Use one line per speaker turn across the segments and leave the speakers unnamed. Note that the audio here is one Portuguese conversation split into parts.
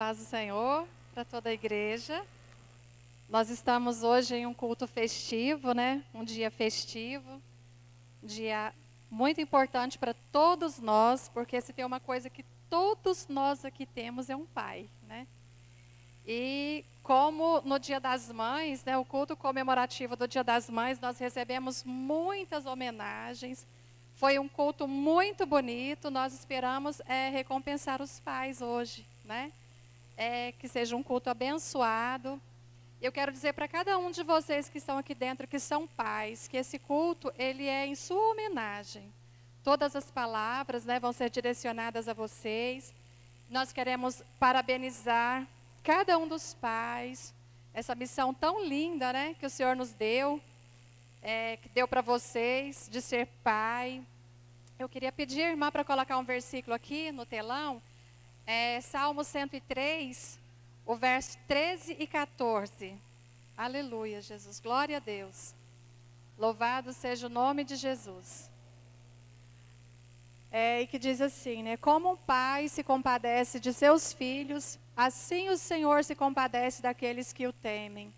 Paz do Senhor para toda a igreja. Nós estamos hoje em um culto festivo, né? Um dia festivo, um dia muito importante para todos nós, porque se tem uma coisa que todos nós aqui temos é um pai, né? E como no Dia das Mães, né, o culto comemorativo do Dia das Mães, nós recebemos muitas homenagens. Foi um culto muito bonito. Nós esperamos é, recompensar os pais hoje, né? É, que seja um culto abençoado. Eu quero dizer para cada um de vocês que estão aqui dentro, que são pais, que esse culto ele é em sua homenagem. Todas as palavras né, vão ser direcionadas a vocês. Nós queremos parabenizar cada um dos pais, essa missão tão linda né, que o Senhor nos deu, é, que deu para vocês, de ser pai. Eu queria pedir, irmã, para colocar um versículo aqui no telão, é, Salmo 103, o verso 13 e 14. Aleluia, Jesus. Glória a Deus. Louvado seja o nome de Jesus. É, e que diz assim, né? Como um pai se compadece de seus filhos, assim o Senhor se compadece daqueles que o temem.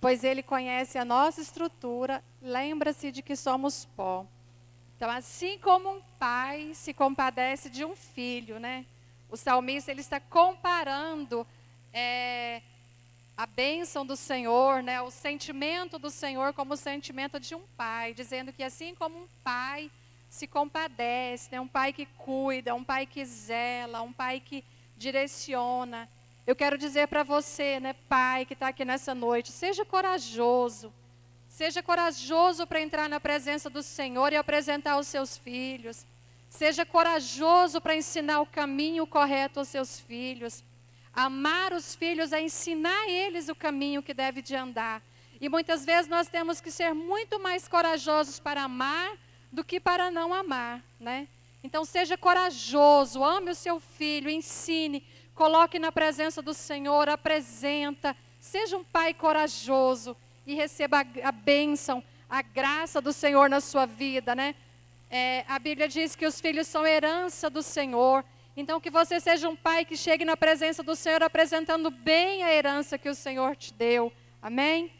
Pois ele conhece a nossa estrutura, lembra-se de que somos pó. Então, assim como um pai se compadece de um filho, né? O salmista ele está comparando é, a bênção do Senhor, né, o sentimento do Senhor como o sentimento de um pai, dizendo que assim como um pai se compadece, né, um pai que cuida, um pai que zela, um pai que direciona. Eu quero dizer para você, né, pai que está aqui nessa noite, seja corajoso. Seja corajoso para entrar na presença do Senhor e apresentar os seus filhos. Seja corajoso para ensinar o caminho correto aos seus filhos. Amar os filhos é ensinar eles o caminho que deve de andar. E muitas vezes nós temos que ser muito mais corajosos para amar do que para não amar, né? Então seja corajoso, ame o seu filho, ensine, coloque na presença do Senhor, apresenta, seja um pai corajoso e receba a, bênção, a graça do Senhor na sua vida, né? É, a Bíblia diz que os filhos são herança do Senhor. Então, que você seja um pai que chegue na presença do Senhor apresentando bem a herança que o Senhor te deu. Amém?